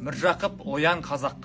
міржақып оян қазақ.